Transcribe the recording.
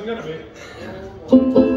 I'm gonna be.